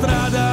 sulla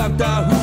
cantar.